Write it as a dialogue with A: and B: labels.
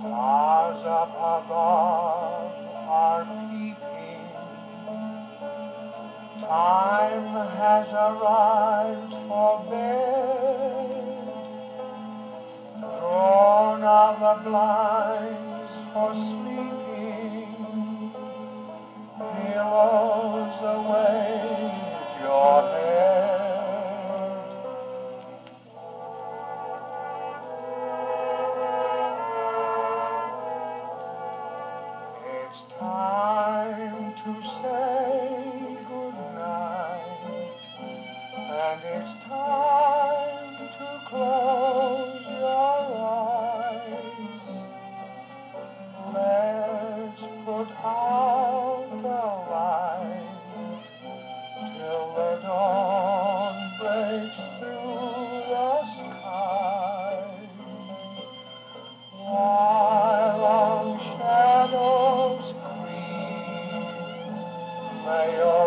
A: Stars up above are peeping. Time has arrived for bed. Drawn are the blinds for sleep. Time may your